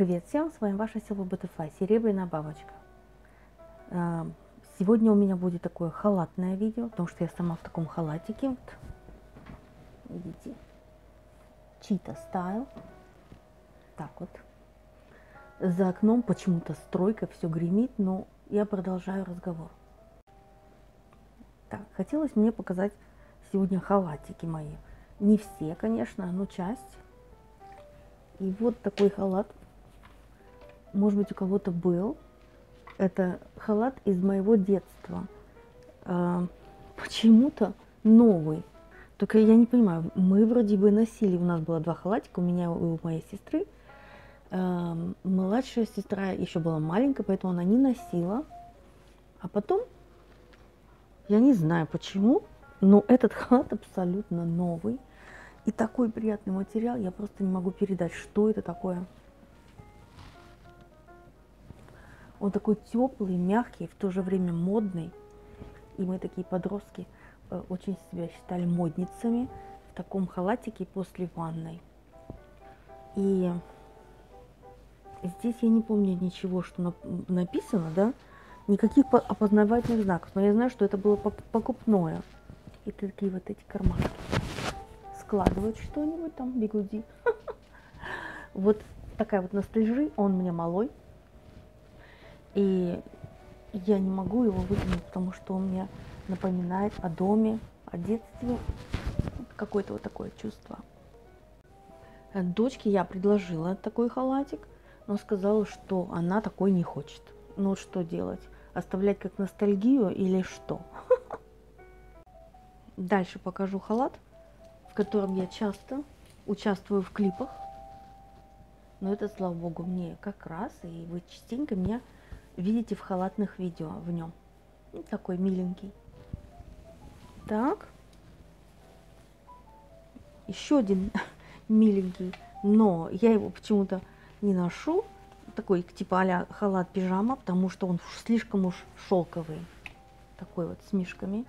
Привет всем, с вами ваша Силва Butterfly, серебряная бабочка. А, Сегодня у меня будет такое халатное видео, потому что я сама в таком халатике. Вот. Видите? Чита стайл. Так вот. За окном почему-то стройка, все гремит, но я продолжаю разговор. Так, хотелось мне показать сегодня халатики мои. Не все, конечно, но часть. И вот такой халат. Может быть, у кого-то был. Это халат из моего детства. А, почему-то новый. Только я не понимаю, мы вроде бы носили, у нас было два халатика, у меня и у моей сестры. А, младшая сестра еще была маленькая, поэтому она не носила. А потом, я не знаю почему, но этот халат абсолютно новый. И такой приятный материал, я просто не могу передать, что это такое. Он такой теплый, мягкий, в то же время модный. И мы такие подростки э, очень себя считали модницами в таком халатике после ванной. И здесь я не помню ничего, что написано, да, никаких опознавательных знаков, но я знаю, что это было покупное. И такие вот эти кармашки складывать что-нибудь там, бигуди. Вот такая вот ностальжи, он мне малой. И я не могу его выкинуть, потому что он мне напоминает о доме, о детстве. Какое-то вот такое чувство. Дочке я предложила такой халатик, но сказала, что она такой не хочет. Ну что делать? Оставлять как ностальгию или что? Дальше покажу халат в котором я часто участвую в клипах. Но это, слава богу, мне как раз, и вы частенько меня видите в халатных видео в нем. Такой миленький. Так. Еще один миленький, но я его почему-то не ношу. Такой типа а халат пижама, потому что он слишком уж шелковый. Такой вот с мишками.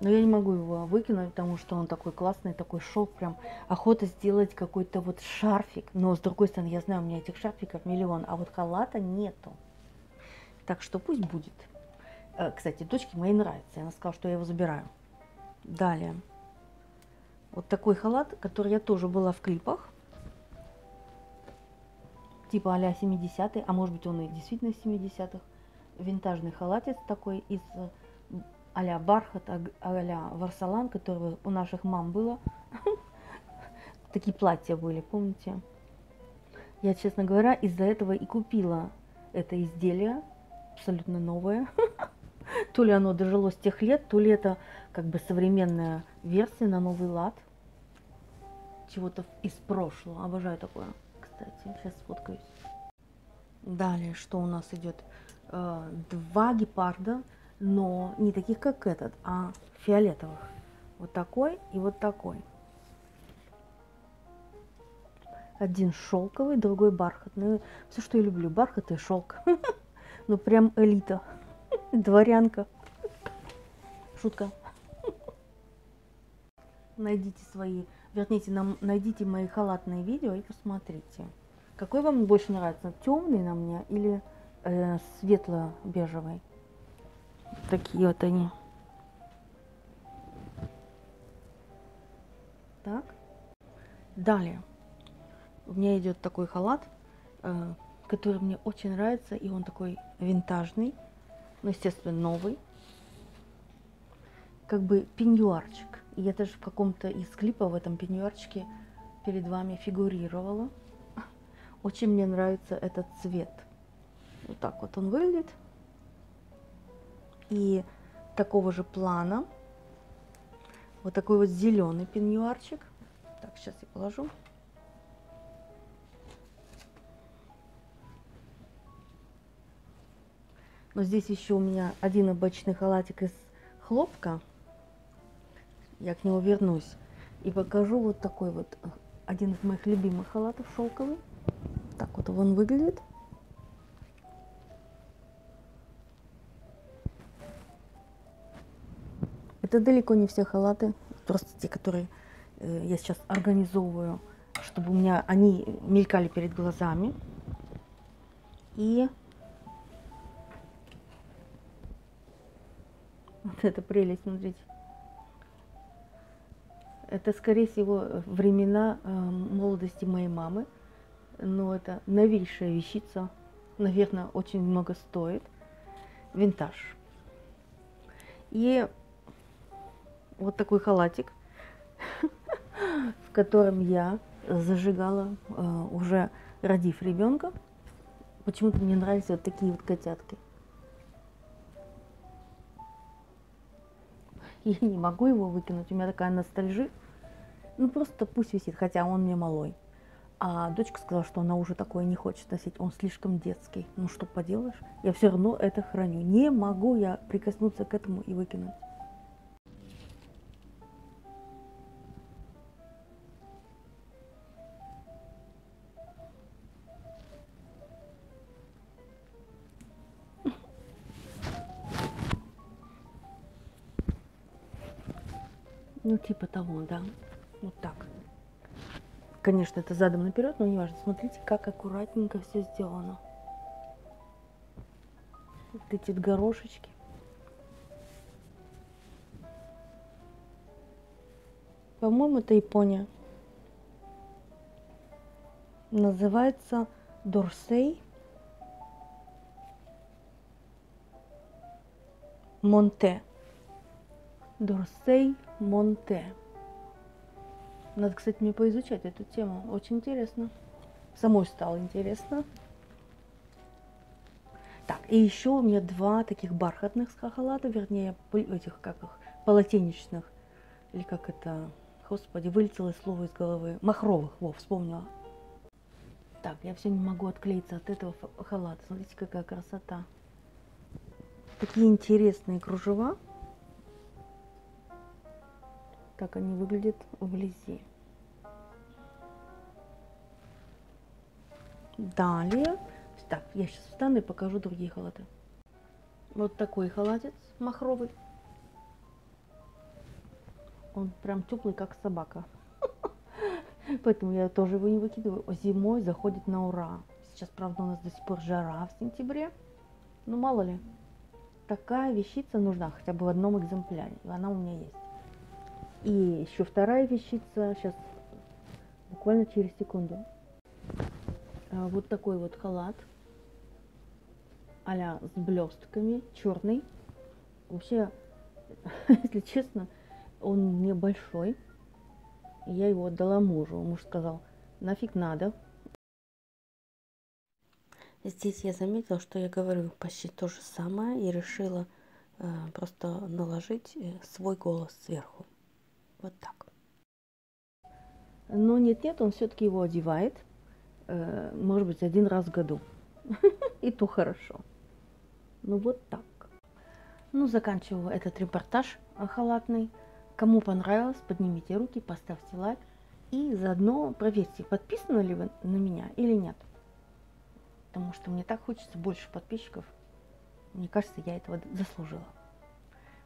Но я не могу его выкинуть, потому что он такой классный, такой шелк, прям охота сделать какой-то вот шарфик. Но с другой стороны, я знаю, у меня этих шарфиков миллион, а вот халата нету. Так что пусть будет. Э, кстати, дочке моей нравится, она сказала, что я его забираю. Далее. Вот такой халат, который я тоже была в клипах. Типа а-ля 70-й, а может быть он и действительно 70-х. Винтажный халатец такой из а-ля бархат, а-ля варсалан, который у наших мам было. Такие платья были, помните? Я, честно говоря, из-за этого и купила это изделие, абсолютно новое. То ли оно дожилось тех лет, то ли это как бы современная версия на новый лад. Чего-то из прошлого. Обожаю такое, кстати. Сейчас сфоткаюсь. Далее, что у нас идет? Э, два гепарда но не таких, как этот, а фиолетовых. Вот такой и вот такой. Один шелковый, другой бархатный. Все, что я люблю, бархат и шелк. Ну, прям элита. Дворянка. Шутка. Найдите свои, верните, нам, найдите мои халатные видео и посмотрите. Какой вам больше нравится, темный на мне или э, светло-бежевый? Такие вот они. Так. Далее. У меня идет такой халат, э, который мне очень нравится. И он такой винтажный. Ну, естественно, новый. Как бы пеньюарчик. И я даже в каком-то из клипов в этом пеньюарчике перед вами фигурировала. Очень мне нравится этот цвет. Вот так вот он выглядит и такого же плана. Вот такой вот зеленый пеньюарчик. Так, сейчас я положу. Но здесь еще у меня один обычный халатик из хлопка. Я к нему вернусь. И покажу вот такой вот, один из моих любимых халатов шелковый. Так вот он выглядит. Это далеко не все халаты, просто те, которые э, я сейчас организовываю, чтобы у меня они мелькали перед глазами. И вот эта прелесть, смотрите. Это, скорее всего, времена э, молодости моей мамы. Но это новейшая вещица. Наверное, очень много стоит. Винтаж. И вот такой халатик, в котором я зажигала, э, уже родив ребенка. Почему-то мне нравятся вот такие вот котятки. Я не могу его выкинуть, у меня такая ностальжи. Ну просто пусть висит, хотя он мне малой. А дочка сказала, что она уже такое не хочет носить, он слишком детский. Ну что поделаешь, я все равно это храню. Не могу я прикоснуться к этому и выкинуть. Ну, типа того, да. Вот так. Конечно, это задом наперед, но не важно. Смотрите, как аккуратненько все сделано. Вот эти горошечки. По-моему, это Япония. Называется Дорсей Монте. Дорсей Монте. Надо, кстати, мне поизучать эту тему. Очень интересно. Самой стало интересно. Так, и еще у меня два таких бархатных халата, вернее, этих, как их, полотенечных. Или как это, господи, вылетело слово из головы. Махровых, во, вспомнила. Так, я все не могу отклеиться от этого халата. Смотрите, какая красота. Такие интересные кружева. Так они выглядят вблизи. Далее, так, я сейчас встану и покажу другие халаты. Вот такой халатец махровый. Он прям теплый, как собака. Поэтому я тоже его не выкидываю. Зимой заходит на ура. Сейчас, правда, у нас до сих пор жара в сентябре. Ну, мало ли. Такая вещица нужна хотя бы в одном экземпляре. И она у меня есть. И еще вторая вещица, сейчас буквально через секунду. А, вот такой вот халат а с блестками, черный. Вообще, если честно, он небольшой. Я его отдала мужу. Муж сказал, нафиг надо. Здесь я заметила, что я говорю почти то же самое и решила э, просто наложить э, свой голос сверху. Вот так. Но нет-нет, он все-таки его одевает. Э, может быть, один раз в году. И то хорошо. Ну вот так. Ну, заканчиваю этот репортаж халатный. Кому понравилось, поднимите руки, поставьте лайк. И заодно проверьте, подписаны ли вы на меня или нет. Потому что мне так хочется больше подписчиков. Мне кажется, я этого заслужила.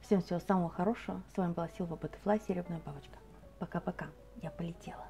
Всем всего самого хорошего. С вами была Силва Батыфлай, Серебряная бабочка. Пока-пока. Я полетела.